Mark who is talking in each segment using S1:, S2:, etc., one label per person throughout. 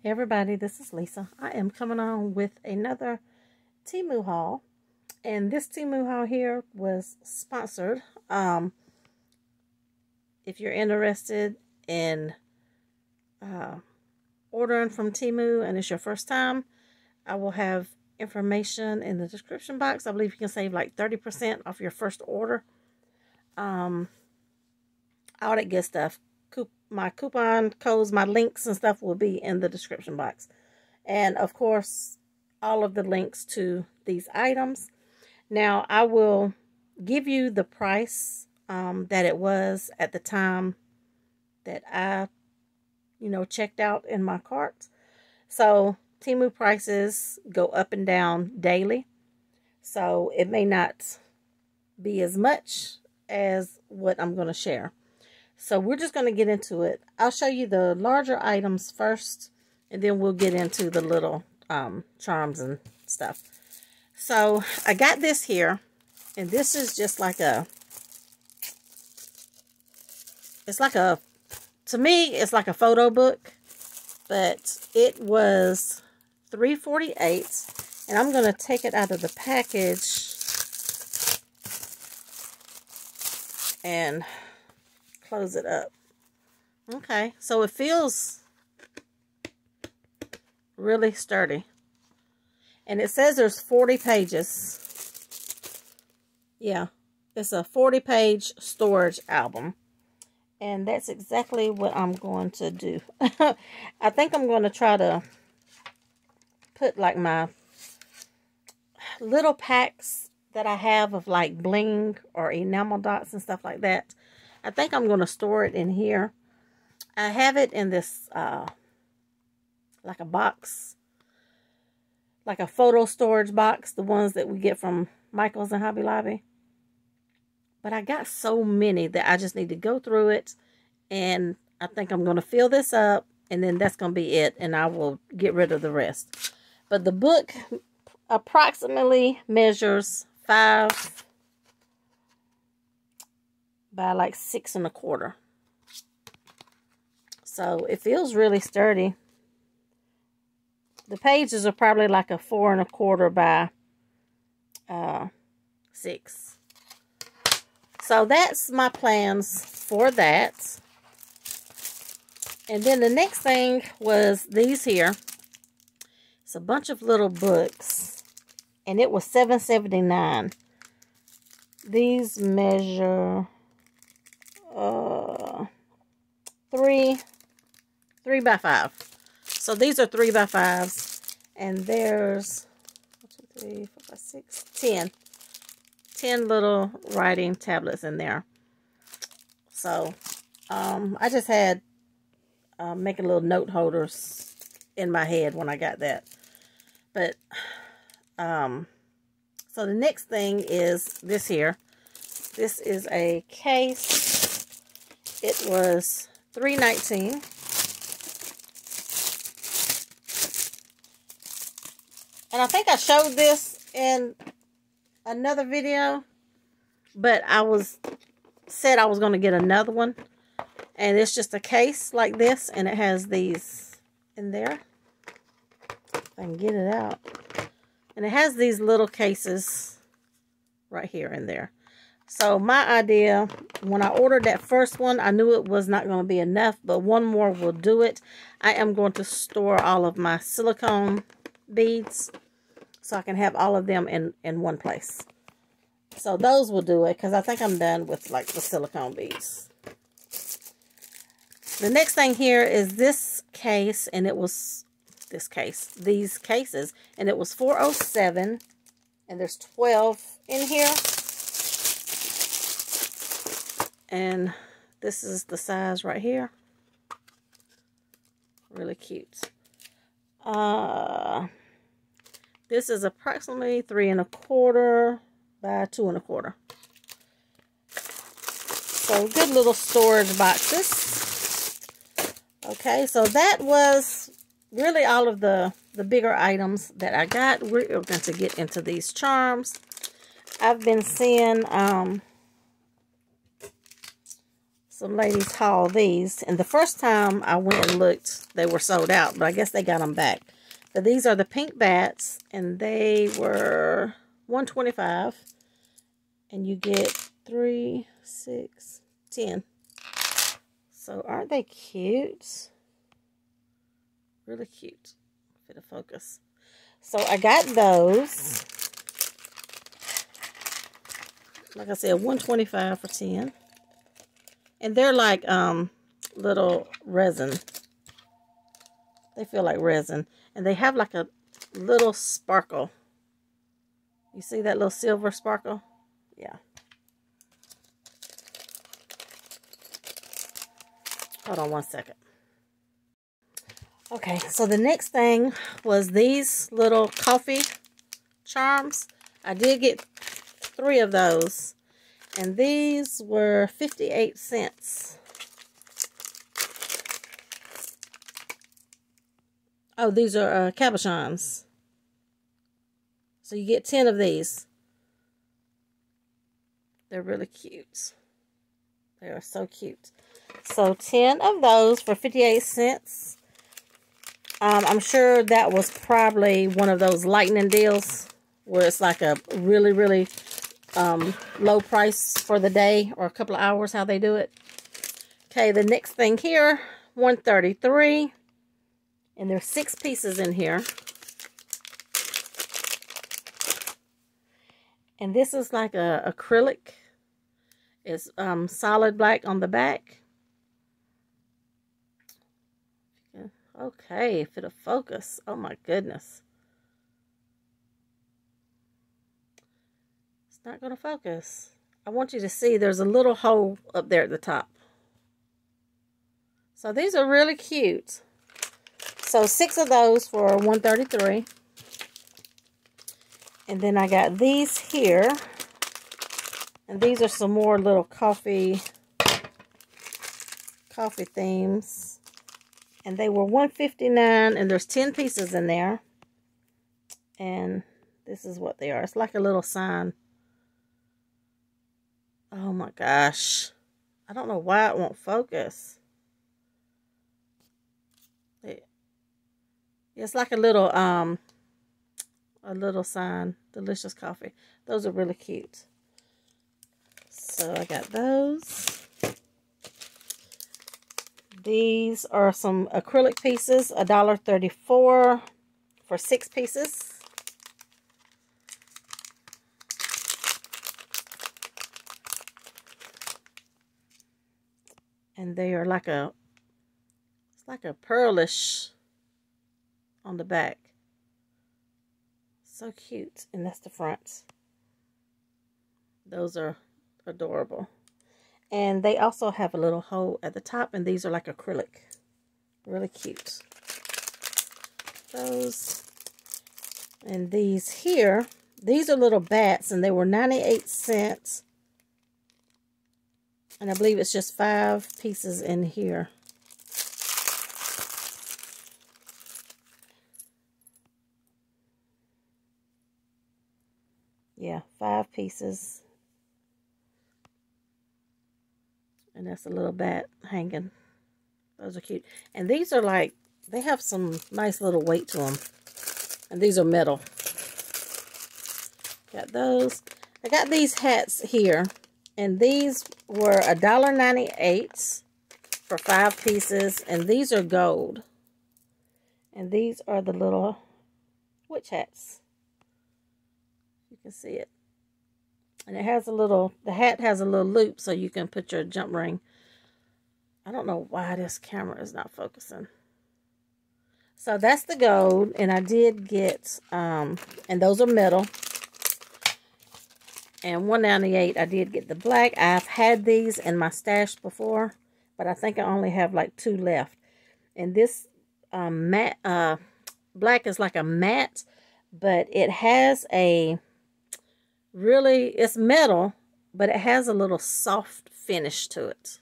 S1: Hey everybody, this is Lisa. I am coming on with another Temu haul. And this Temu haul here was sponsored. Um, if you're interested in uh, ordering from Temu and it's your first time, I will have information in the description box. I believe you can save like 30% off your first order. Um, all that good stuff my coupon codes, my links and stuff will be in the description box. And of course, all of the links to these items. Now, I will give you the price um, that it was at the time that I, you know, checked out in my cart. So, Temu prices go up and down daily. So, it may not be as much as what I'm going to share. So we're just going to get into it. I'll show you the larger items first, and then we'll get into the little um, charms and stuff. So I got this here, and this is just like a, it's like a, to me, it's like a photo book, but it was 348 and I'm going to take it out of the package and close it up. Okay, so it feels really sturdy. And it says there's 40 pages. Yeah, it's a 40 page storage album. And that's exactly what I'm going to do. I think I'm going to try to put like my little packs that I have of like bling or enamel dots and stuff like that I think I'm going to store it in here. I have it in this, uh, like a box, like a photo storage box, the ones that we get from Michael's and Hobby Lobby. But I got so many that I just need to go through it. And I think I'm going to fill this up. And then that's going to be it. And I will get rid of the rest. But the book approximately measures five by like six and a quarter. So it feels really sturdy. The pages are probably like a four and a quarter by uh, six. So that's my plans for that. And then the next thing was these here. It's a bunch of little books. And it was seven seventy nine. These measure uh, three, three by five. So these are three by fives. And there's one, two, three, four, five, six, ten. Ten little writing tablets in there. So um, I just had uh, making little note holders in my head when I got that. But um, so the next thing is this here. This is a case it was three nineteen. And I think I showed this in another video, but I was said I was going to get another one. And it's just a case like this, and it has these in there. If I can get it out. And it has these little cases right here and there. So my idea, when I ordered that first one, I knew it was not going to be enough, but one more will do it. I am going to store all of my silicone beads so I can have all of them in, in one place. So those will do it because I think I'm done with like the silicone beads. The next thing here is this case and it was this case, these cases, and it was 407 and there's 12 in here. And this is the size right here. Really cute. Uh, this is approximately three and a quarter by two and a quarter. So good little storage boxes. Okay, so that was really all of the, the bigger items that I got. We're going to get into these charms. I've been seeing um, some ladies haul these. And the first time I went and looked, they were sold out. But I guess they got them back. But these are the pink bats. And they were 125 And you get three, six, ten. So aren't they cute? Really cute. Fit of focus. So I got those. Like I said, 125 for 10. And they're like um little resin. They feel like resin. And they have like a little sparkle. You see that little silver sparkle? Yeah. Hold on one second. Okay, so the next thing was these little coffee charms. I did get three of those. And these were 58 cents. Oh, these are uh, cabochons. So you get 10 of these. They're really cute. They are so cute. So 10 of those for 58 cents. Um, I'm sure that was probably one of those lightning deals where it's like a really, really um, low price for the day or a couple of hours, how they do it. Okay, the next thing here, 133 And there's six pieces in here. And this is like a acrylic. It's um, solid black on the back. Okay, for the focus. Oh my goodness. Not going to focus. I want you to see there's a little hole up there at the top. So these are really cute. So six of those for 133 And then I got these here. And these are some more little coffee coffee themes. And they were 159 and there's 10 pieces in there. And this is what they are. It's like a little sign. Oh my gosh. I don't know why it won't focus. It, it's like a little, um, a little sign. Delicious coffee. Those are really cute. So I got those. These are some acrylic pieces. $1.34 for six pieces. And they are like a it's like a pearlish on the back. So cute and that's the front. Those are adorable. And they also have a little hole at the top and these are like acrylic. Really cute. Those and these here these are little bats and they were 98 cents and I believe it's just five pieces in here. Yeah, five pieces. And that's a little bat hanging. Those are cute. And these are like, they have some nice little weight to them. And these are metal. Got those. I got these hats here. And these were $1.98 for five pieces. And these are gold. And these are the little witch hats. You can see it. And it has a little, the hat has a little loop so you can put your jump ring. I don't know why this camera is not focusing. So that's the gold. And I did get, um, and those are metal and 198 I did get the black. I've had these in my stash before, but I think I only have like two left. And this um, matte, uh, black is like a matte, but it has a really, it's metal, but it has a little soft finish to it.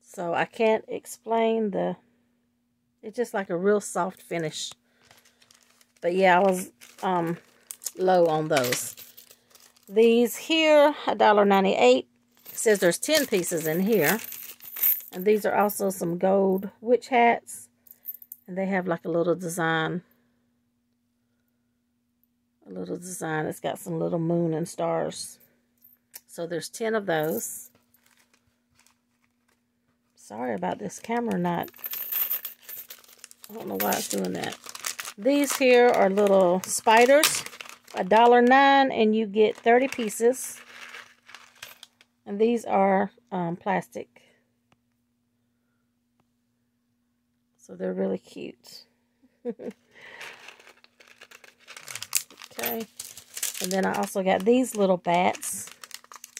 S1: So I can't explain the, it's just like a real soft finish. But yeah, I was um, low on those. These here, $1.98. says there's 10 pieces in here. And these are also some gold witch hats. And they have like a little design. A little design. It's got some little moon and stars. So there's 10 of those. Sorry about this camera not. I don't know why it's doing that. These here are little spiders. A dollar nine and you get 30 pieces. And these are um, plastic. So they're really cute. okay. And then I also got these little bats.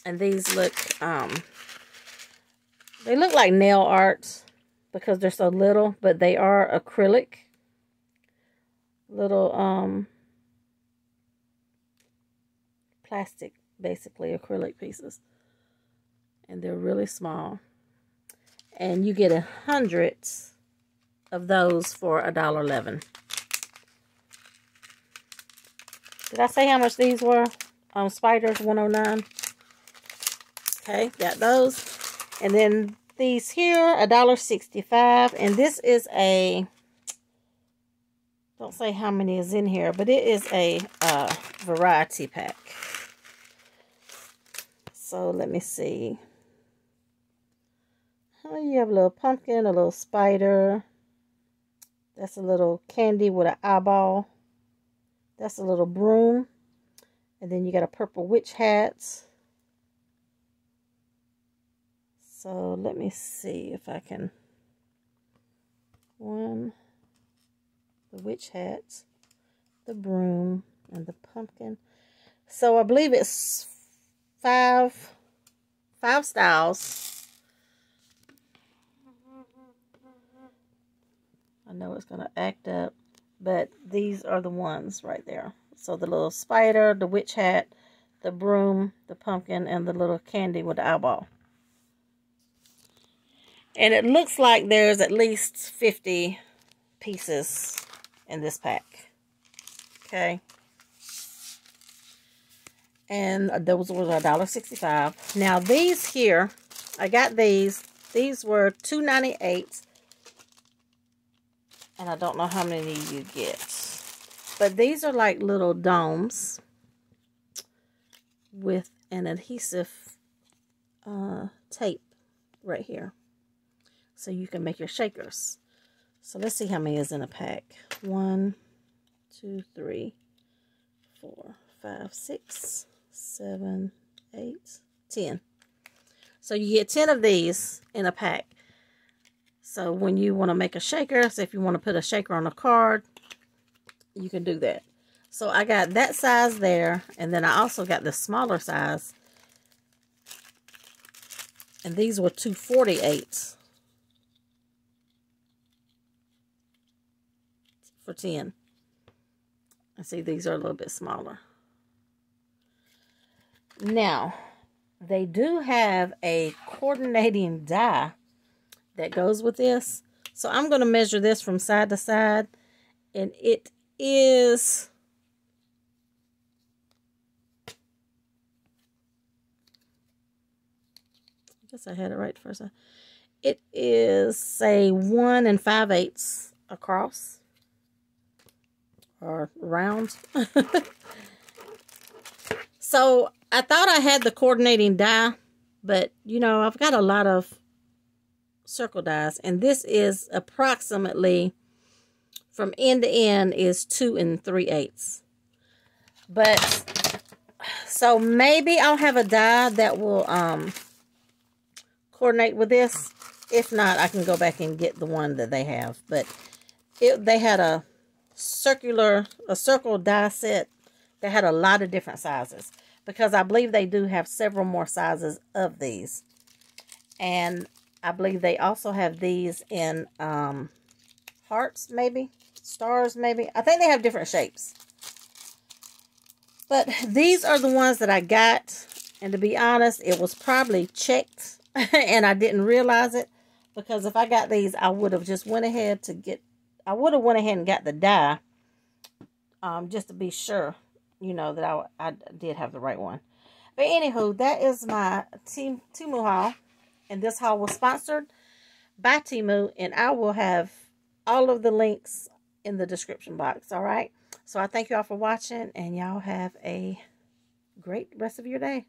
S1: And these look, um, they look like nail art because they're so little, but they are acrylic. Little, um, plastic, basically acrylic pieces. And they're really small. And you get a hundred of those for a dollar eleven. Did I say how much these were? Um, spiders 109. Okay, got those. And then these here, a dollar sixty-five. And this is a don't say how many is in here, but it is a uh, variety pack. So let me see. Oh, you have a little pumpkin, a little spider. That's a little candy with an eyeball. That's a little broom. And then you got a purple witch hat. So let me see if I can. One, the witch hat, the broom, and the pumpkin. So I believe it's five, five styles. I know it's going to act up, but these are the ones right there. So the little spider, the witch hat, the broom, the pumpkin, and the little candy with the eyeball. And it looks like there's at least 50 pieces in this pack. Okay and those were a dollar sixty-five. Now these here, I got these. These were two ninety-eight, and I don't know how many you get, but these are like little domes with an adhesive uh, tape right here, so you can make your shakers. So let's see how many is in a pack. One, two, three, four, five, six seven, eight, ten. So you get 10 of these in a pack. So when you want to make a shaker, so if you want to put a shaker on a card, you can do that. So I got that size there, and then I also got the smaller size. And these were 248 for 10. I see these are a little bit smaller. Now, they do have a coordinating die that goes with this. So I'm going to measure this from side to side. And it is... I guess I had it right the first time. It is, say, 1 and 5 eighths across. Or round. so I thought I had the coordinating die, but you know, I've got a lot of circle dies, and this is approximately from end to end is two and three eighths. But so maybe I'll have a die that will um coordinate with this. If not, I can go back and get the one that they have. But it, they had a circular, a circle die set that had a lot of different sizes because I believe they do have several more sizes of these. And I believe they also have these in um, hearts, maybe. Stars, maybe. I think they have different shapes. But these are the ones that I got. And to be honest, it was probably checked. and I didn't realize it. Because if I got these, I would have just went ahead to get... I would have went ahead and got the die. Um, just to be sure you know, that I, I did have the right one. But anywho, that is my team Temu haul. And this haul was sponsored by Temu. And I will have all of the links in the description box. All right. So I thank you all for watching. And y'all have a great rest of your day.